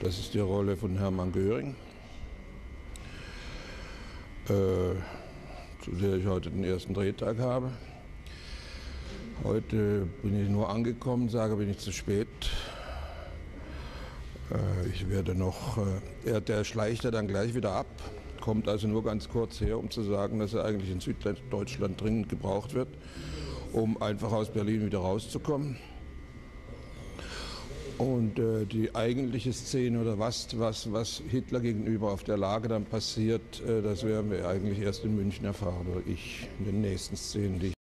Das ist die Rolle von Hermann Göring, äh, zu der ich heute den ersten Drehtag habe. Heute bin ich nur angekommen, sage, bin ich zu spät. Äh, ich werde noch, äh, er, der schleicht ja dann gleich wieder ab, kommt also nur ganz kurz her, um zu sagen, dass er eigentlich in Süddeutschland dringend gebraucht wird, um einfach aus Berlin wieder rauszukommen. Und äh, die eigentliche Szene oder was, was, was Hitler gegenüber auf der Lage dann passiert, äh, das werden wir eigentlich erst in München erfahren, oder ich in den nächsten Szenen, die